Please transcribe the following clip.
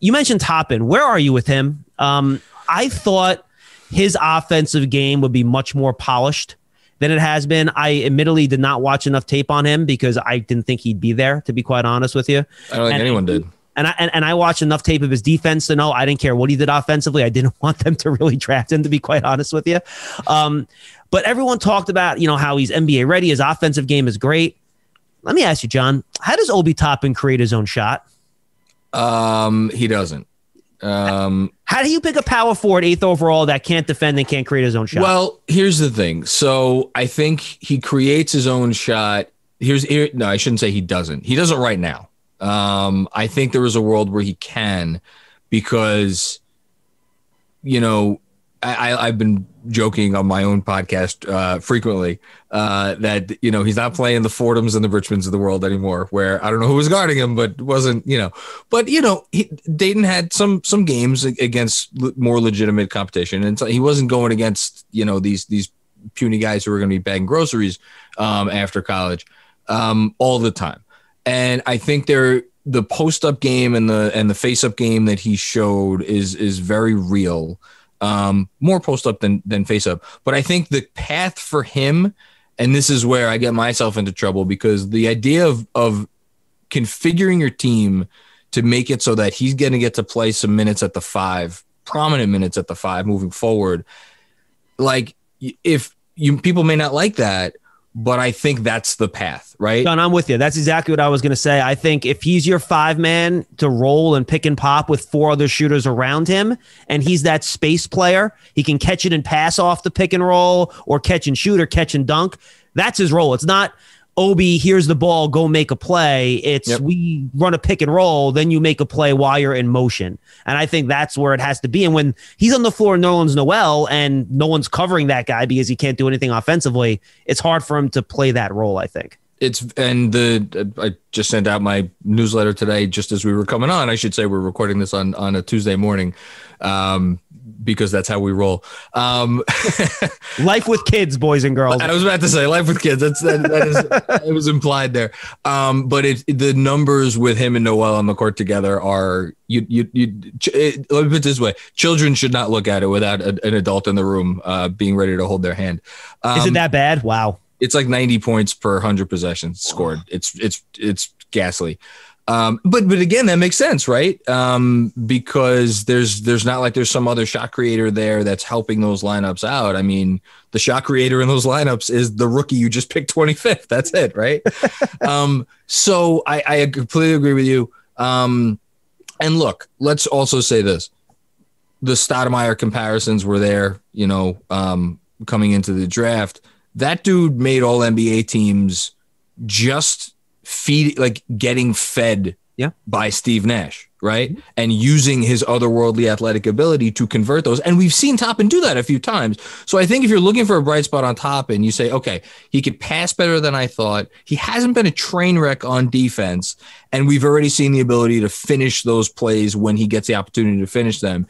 you mentioned Toppin. Where are you with him? Um, I thought his offensive game would be much more polished than it has been. I admittedly did not watch enough tape on him because I didn't think he'd be there, to be quite honest with you. I don't think And- anyone did. And I and, and I watched enough tape of his defense to know I didn't care what he did offensively. I didn't want them to really draft him, to be quite honest with you. Um, but everyone talked about you know how he's NBA ready. His offensive game is great. Let me ask you, John, how does Obi Toppin create his own shot? Um, he doesn't. Um, How do you pick a power forward eighth overall that can't defend and can't create his own shot? Well, here's the thing. So I think he creates his own shot. Here's here. No, I shouldn't say he doesn't. He doesn't right now. Um, I think there is a world where he can, because, you know, I, I've been joking on my own podcast uh, frequently uh, that you know he's not playing the Fordhams and the Richmonds of the world anymore. Where I don't know who was guarding him, but wasn't you know. But you know, he, Dayton had some some games against more legitimate competition, and so he wasn't going against you know these these puny guys who were going to be bagging groceries um, after college um, all the time. And I think they're the post up game and the and the face up game that he showed is is very real. Um, more post up than than face up. But I think the path for him, and this is where I get myself into trouble because the idea of of configuring your team to make it so that he's going to get to play some minutes at the five, prominent minutes at the five moving forward. Like if you people may not like that, but I think that's the path, right? John, I'm with you. That's exactly what I was going to say. I think if he's your five man to roll and pick and pop with four other shooters around him, and he's that space player, he can catch it and pass off the pick and roll or catch and shoot or catch and dunk. That's his role. It's not Obi, here's the ball, go make a play. It's Yep. we run a pick and roll, then you make a play while you're in motion. And I think that's where it has to be. And when he's on the floor, no one's Noel, and no one's covering that guy because he can't do anything offensively, it's hard for him to play that role, I think. it's and the I just sent out my newsletter today just as we were coming on. I should say we're recording this on on a Tuesday morning um because that's how we roll. Um Life with kids, boys and girls. I was about to say life with kids. That's that, that is it was implied there. Um but it the numbers with him and Noel on the court together are you you you it, let me put it this way. Children should not look at it without a, an adult in the room uh being ready to hold their hand. Um, Is it that bad? Wow. it's like 90 points per 100 possessions scored it's it's it's ghastly um but but again that makes sense right? Um because there's there's not like there's some other shot creator there that's helping those lineups out. I mean the shot creator in those lineups is the rookie you just picked 25th that's it right? Um so i i completely agree with you. Um and look let's also say this. The Stoudemire comparisons were there, you know, um, coming into the draft. That dude made all NBA teams just feed, like getting fed Yeah. by Steve Nash, right? Mm-hmm. And using his otherworldly athletic ability to convert those. And we've seen Toppin do that a few times. So I think if you're looking for a bright spot on Toppin, you say, okay, he could pass better than I thought. He hasn't been a train wreck on defense. And we've already seen the ability to finish those plays when he gets the opportunity to finish them.